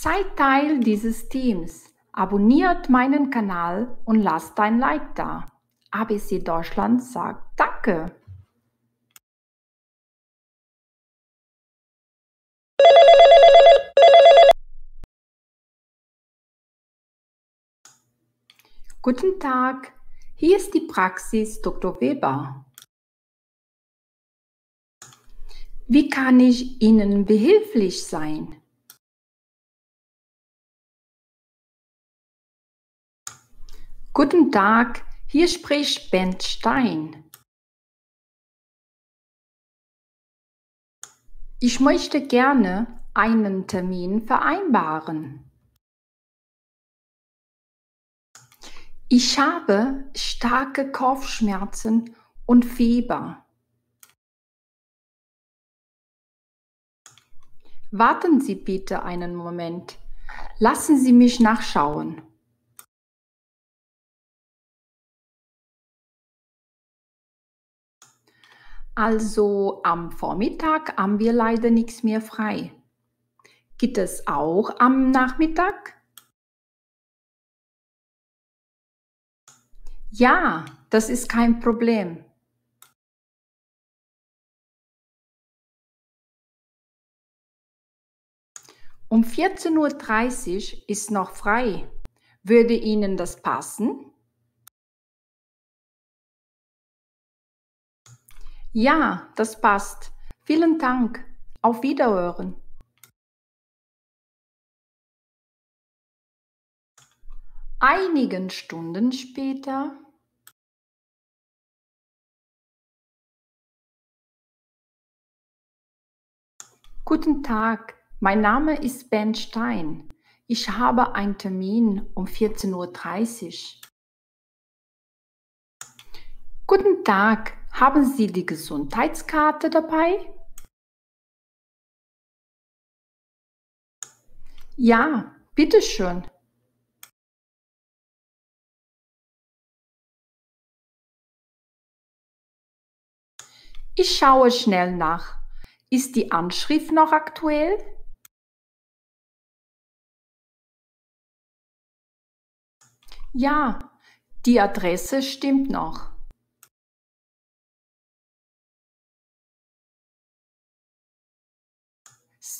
Seid Teil dieses Teams. Abonniert meinen Kanal und lasst ein Like da. ABC Deutschland sagt Danke. Guten Tag, hier ist die Praxis Dr. Weber. Wie kann ich Ihnen behilflich sein? Guten Tag, hier spricht Bent Stein. Ich möchte gerne einen Termin vereinbaren. Ich habe starke Kopfschmerzen und Fieber. Warten Sie bitte einen Moment. Lassen Sie mich nachschauen. Also am Vormittag haben wir leider nichts mehr frei. Geht es auch am Nachmittag? Ja, das ist kein Problem. Um 14.30 Uhr ist noch frei. Würde Ihnen das passen? Ja, das passt. Vielen Dank. Auf Wiederhören. Einigen Stunden später Guten Tag, mein Name ist Ben Stein. Ich habe einen Termin um 14.30 Uhr. Guten Tag, haben Sie die Gesundheitskarte dabei? Ja, bitteschön. Ich schaue schnell nach. Ist die Anschrift noch aktuell? Ja, die Adresse stimmt noch.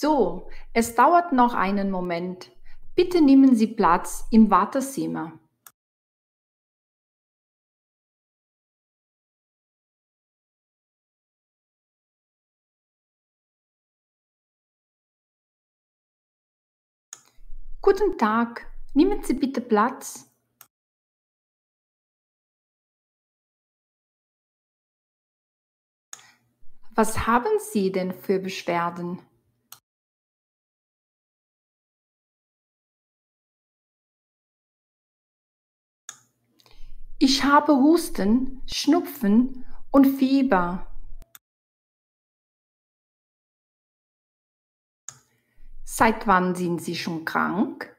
So, es dauert noch einen Moment. Bitte nehmen Sie Platz im Wartezimmer. Guten Tag, nehmen Sie bitte Platz. Was haben Sie denn für Beschwerden? Ich habe Husten, Schnupfen und Fieber. Seit wann sind Sie schon krank?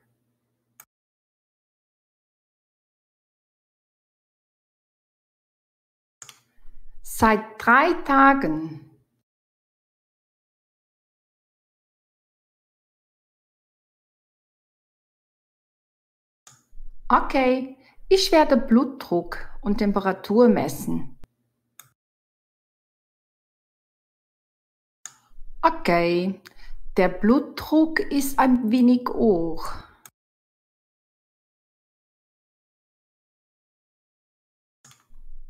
Seit drei Tagen. Okay, ich werde Blutdruck und Temperatur messen. Okay, der Blutdruck ist ein wenig hoch.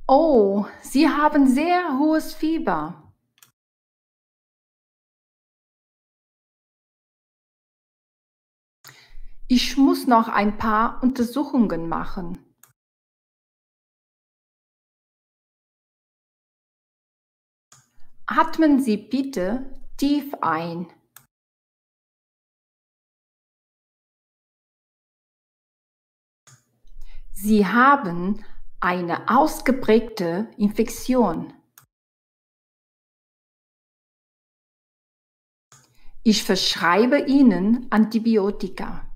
Oh, Sie haben sehr hohes Fieber. Ich muss noch ein paar Untersuchungen machen. Atmen Sie bitte tief ein. Sie haben eine ausgeprägte Infektion. Ich verschreibe Ihnen Antibiotika.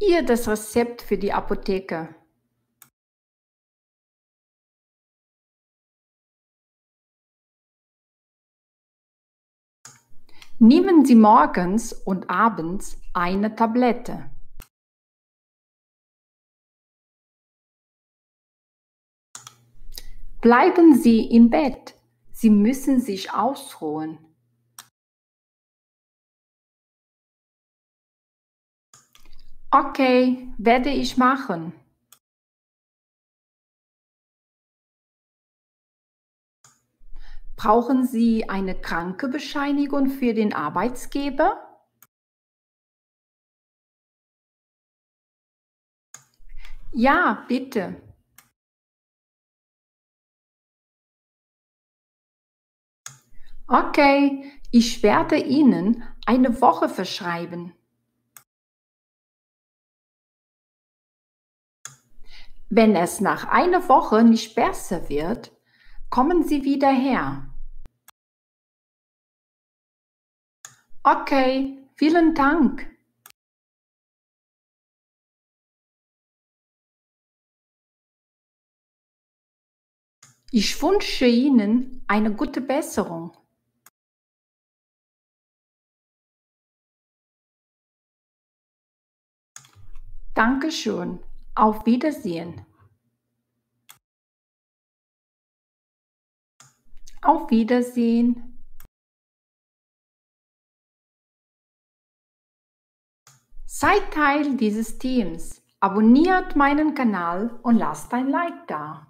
ihr das Rezept für die Apotheke. Nehmen Sie morgens und abends eine Tablette. Bleiben Sie im Bett. Sie müssen sich ausruhen. Okay, werde ich machen. Brauchen Sie eine Krankenbescheinigung für den Arbeitsgeber? Ja, bitte. Okay, ich werde Ihnen eine Woche verschreiben. Wenn es nach einer Woche nicht besser wird, kommen Sie wieder her. Okay, vielen Dank. Ich wünsche Ihnen eine gute Besserung. Dankeschön. Auf Wiedersehen. Auf Wiedersehen. Seid Teil dieses Teams. Abonniert meinen Kanal und lasst ein Like da.